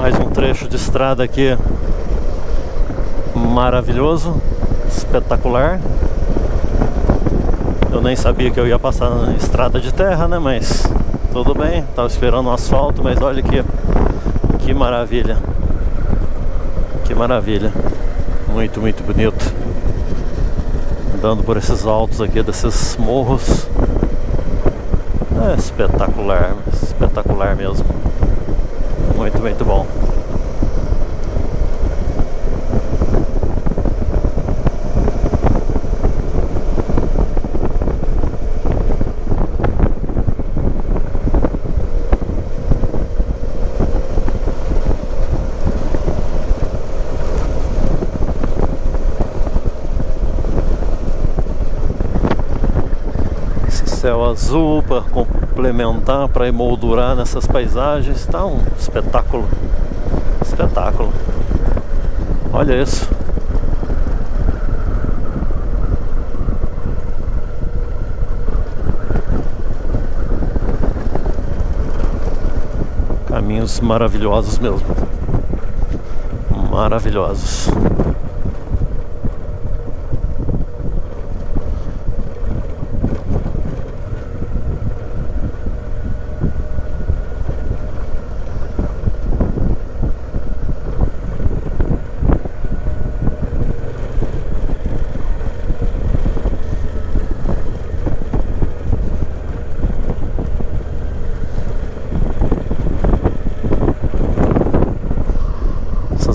Mais um trecho de estrada aqui maravilhoso, espetacular. Eu nem sabia que eu ia passar na estrada de terra, né? Mas tudo bem, tava esperando um asfalto, mas olha aqui, que maravilha. Que maravilha. Muito, muito bonito. Andando por esses altos aqui, desses morros. É espetacular, espetacular mesmo. Muito, muito bom. Céu azul para complementar, para emoldurar nessas paisagens. Está um espetáculo. Espetáculo. Olha isso. Caminhos maravilhosos mesmo. Maravilhosos.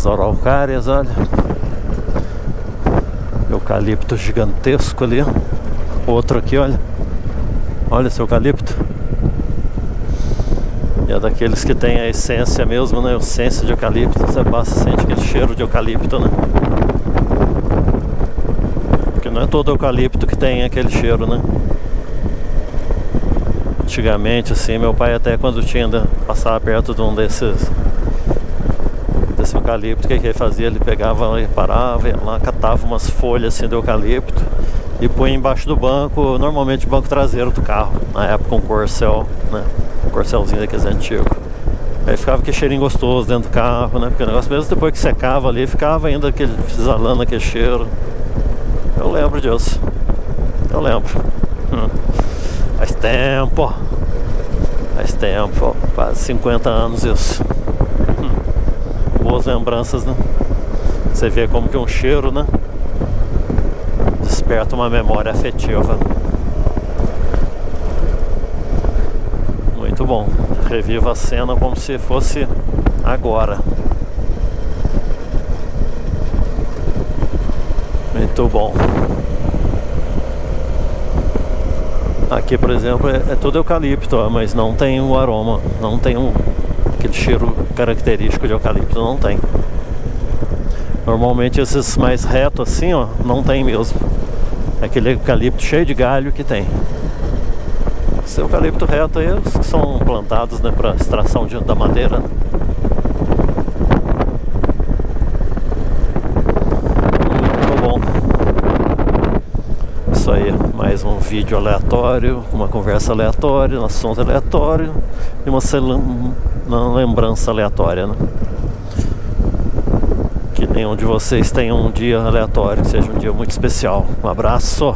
Araucárias, olha. Eucalipto gigantesco ali. Outro aqui, olha. Olha esse eucalipto. E é daqueles que tem a essência mesmo, né? A essência de eucalipto. Você passa, sente aquele cheiro de eucalipto, né? Porque não é todo eucalipto que tem aquele cheiro, né? Antigamente, assim, meu pai até quando tinha passava perto de um desses desse eucalipto, o que, que ele fazia? Ele pegava e parava, ia lá, catava umas folhas assim do eucalipto e punha embaixo do banco, normalmente o banco traseiro do carro, na época um corcel, né? Um corcelzinho daqueles antigos. Aí ficava aquele cheirinho gostoso dentro do carro, né? Porque o negócio mesmo depois que secava ali, ficava ainda aquele, exalando aquele cheiro. Eu lembro disso. Eu lembro. Hum. Faz tempo. Faz tempo, quase 50 anos isso boas lembranças, né? Você vê como que um cheiro, né? Desperta uma memória afetiva. Muito bom. Reviva a cena como se fosse agora. Muito bom. Aqui, por exemplo, é, é tudo eucalipto, mas não tem o aroma, não tem um, aquele cheiro característico de eucalipto, não tem. Normalmente esses mais retos assim, ó, não tem mesmo. É aquele eucalipto cheio de galho que tem. Esse eucalipto reto aí são plantados né, para extração de, da madeira. Né? Muito bom. Isso aí, mais um vídeo aleatório, uma conversa aleatória, um assunto aleatório e uma uma lembrança aleatória, né? Que nenhum de vocês tenha um dia aleatório, que seja um dia muito especial. Um abraço!